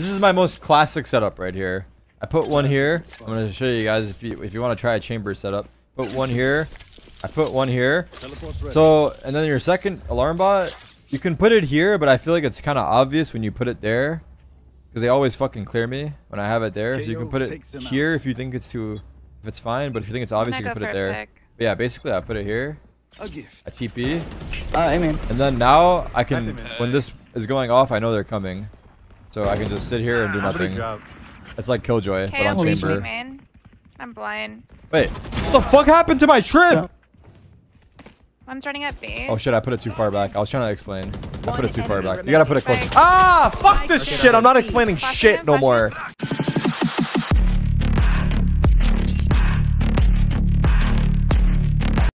This is my most classic setup right here. I put one here. I'm gonna show you guys if you if you want to try a chamber setup. Put one here. I put one here. So and then your second alarm bot, you can put it here, but I feel like it's kind of obvious when you put it there, because they always fucking clear me when I have it there. So you can put it here if you think it's too, if it's fine. But if you think it's obvious, you can put it there. But yeah, basically I put it here. A gift. I TP, Uh, amen. and then now I can when this is going off, I know they're coming, so I can just sit here and do How many nothing. drop? It's like Killjoy, but on I'm chamber. main. I'm blind. Wait, what the fuck happened to my trip? One's running at B. Oh shit, I put it too far back. I was trying to explain. I put it too far back. You gotta put it close. Ah, fuck this shit. I'm not explaining shit no more. it.